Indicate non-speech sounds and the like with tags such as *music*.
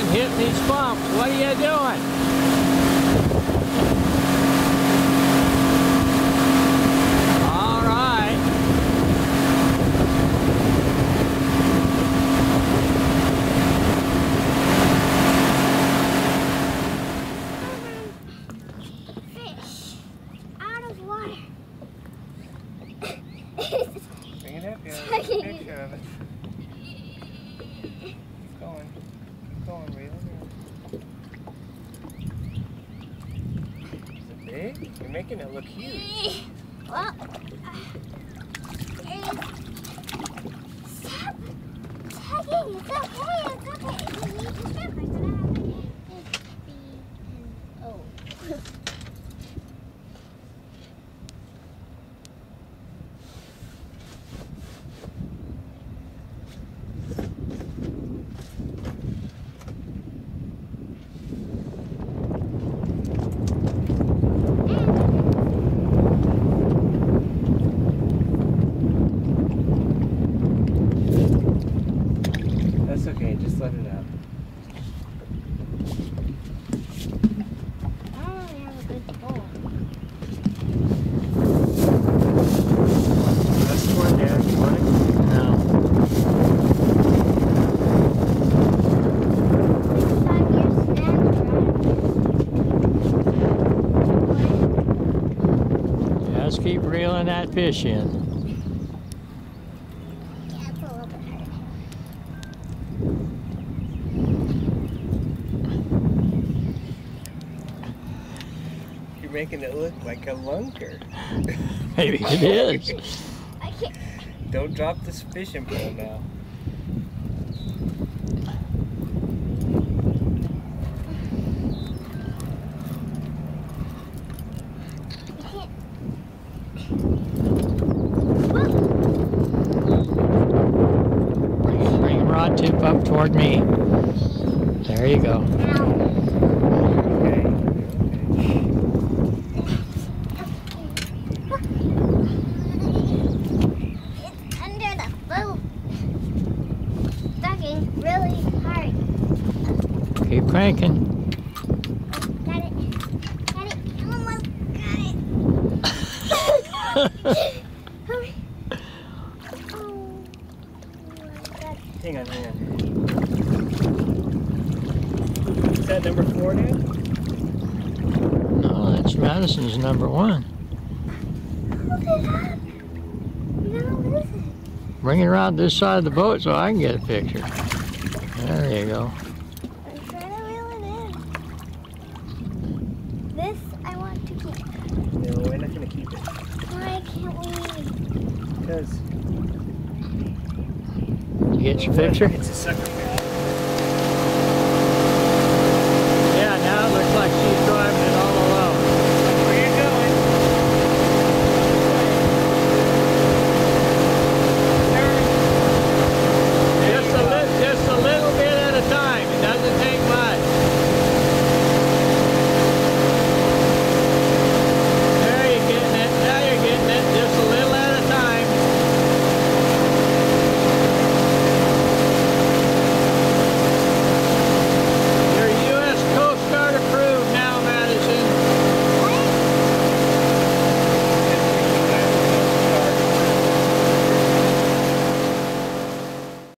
and hitting these bumps. What are you doing? Bring it up picture *laughs* of it. Big? You're making it look huge. Well, uh, it's, stop tugging. It's okay. You need to stop. I'm gonna have it. It's B and O. That's okay, just let it out. I don't have a good bowl. That's the one there. You want it? No. Five years snack, Just keep reeling that fish in. right? Yeah, it's a little bit hard. You're making it look like a lunker. *laughs* Maybe it is. I *laughs* can't. Don't drop this fishing pole now. Rod tip up toward me. There you go. Ow. Okay. okay. It's under the boat. Tugging really hard. Keep cranking. Got it. Got it. Got it. *laughs* Hang on, hang on. Is that number four now? No, that's Madison's number one. Hold it up. You're it. Bring it around this side of the boat so I can get a picture. There you go. I'm trying to reel it in. This I want to keep. No, we're not gonna keep it. Why can't we? Because Did you get your picture? It's a sucker